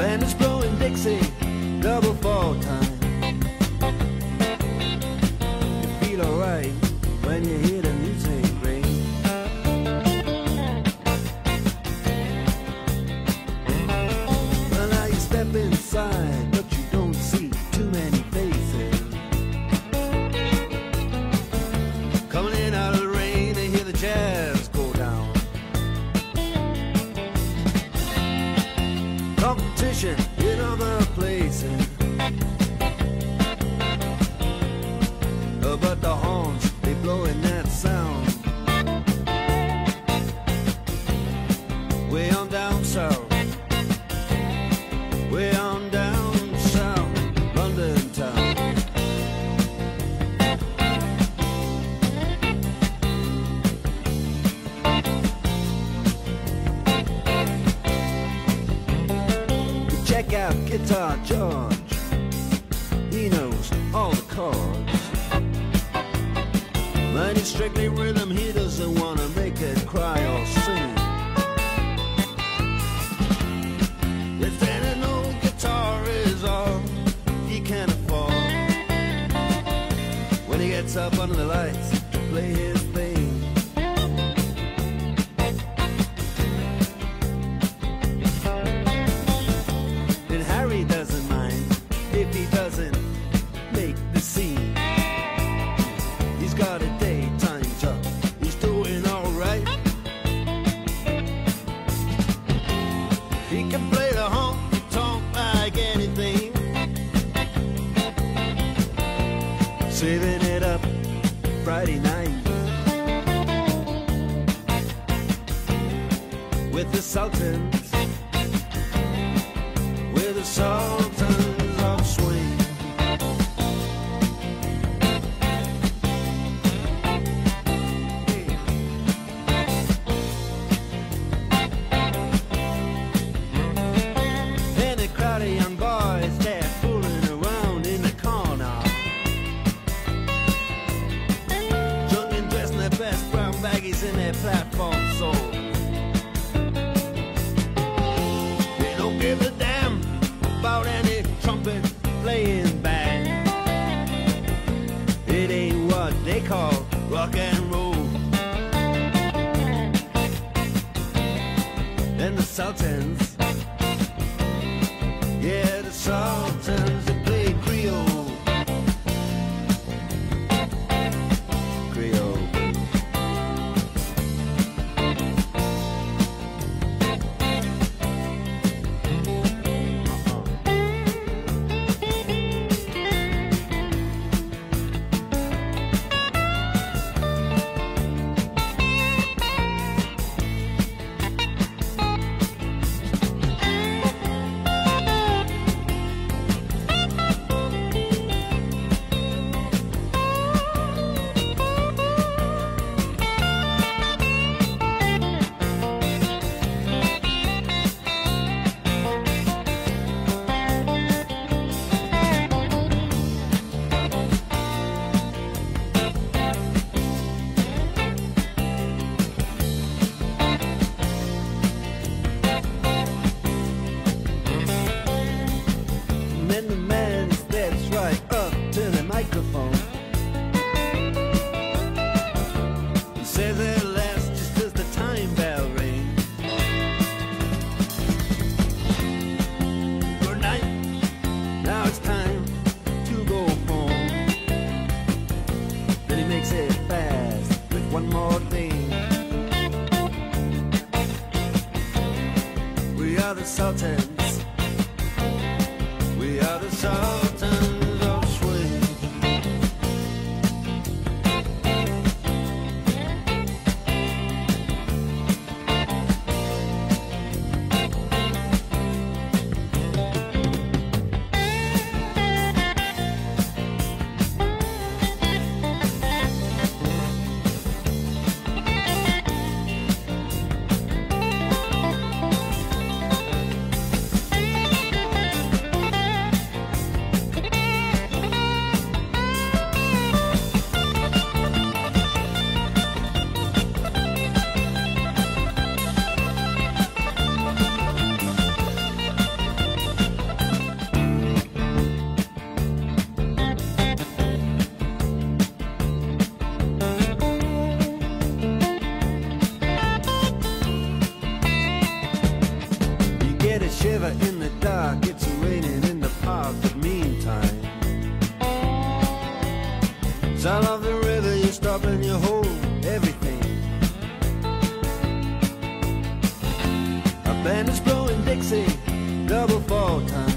bandage blood. action. guitar George. He knows all the chords. Mine he's strictly rhythm, he doesn't wanna make it cry or sing. Old guitar is all he can afford, when he gets up under the lights to play his Friday night. rock and roll. And the Sultans are the Sultans. We are the Sultans. and it's blowing Dixie double fall time.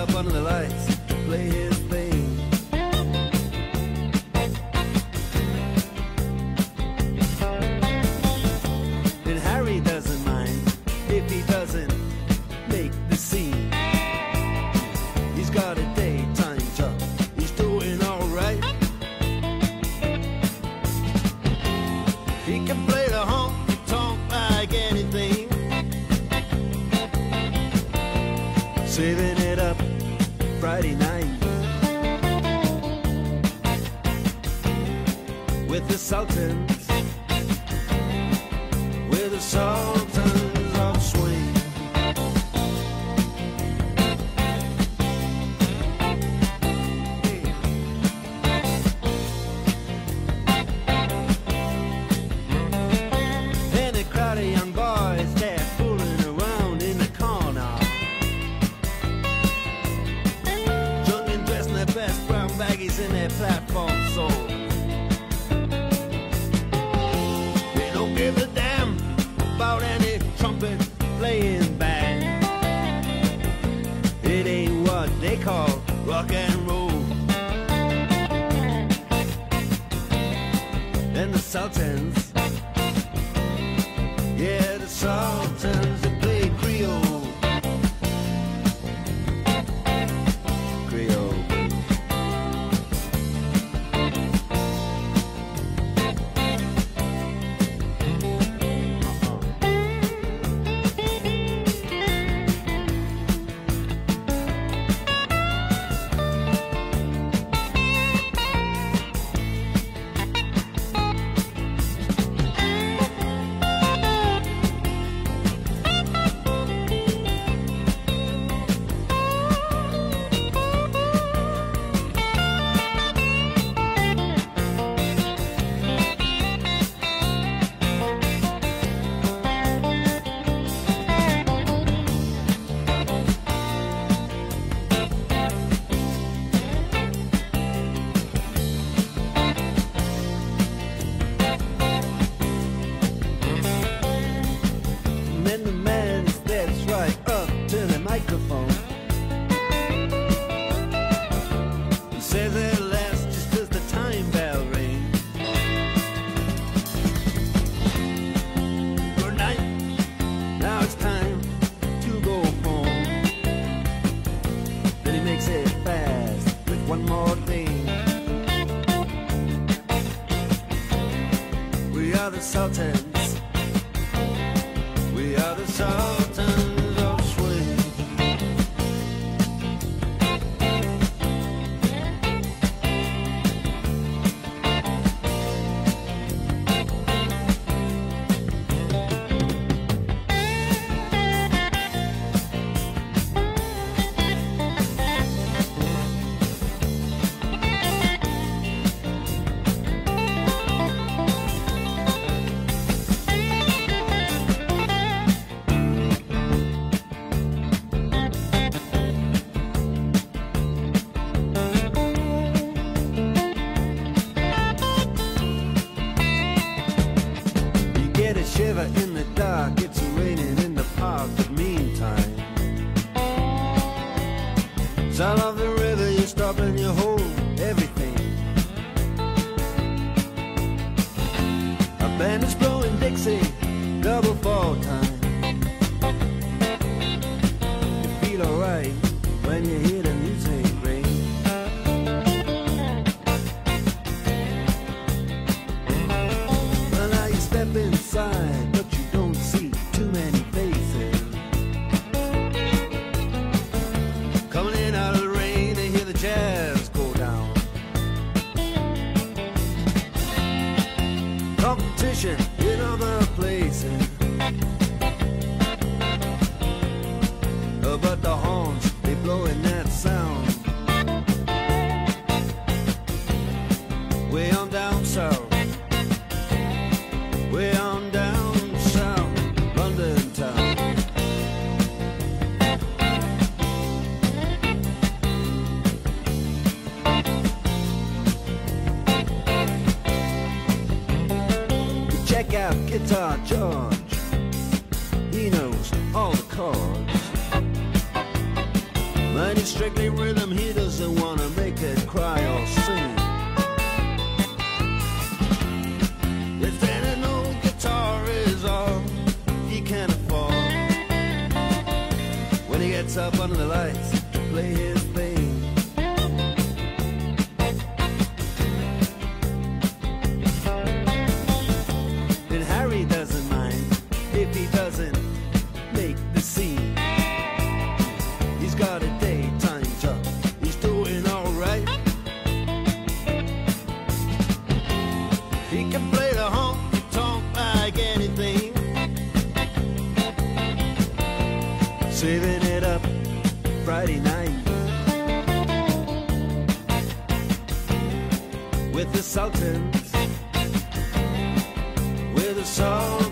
up under the lights, play his the Sultans. We're the Sultans. rock and roll. And the Sultan one more. We are the Sultans. We are the Sultans. in the dark. It's out Guitar George. He knows all the chords. But it's strictly rhythm, he doesn't wanna make it cry or sing. If an guitar is all he can afford, when he gets up under the lights to play his it up Friday night with the Sultans, with the Sultans.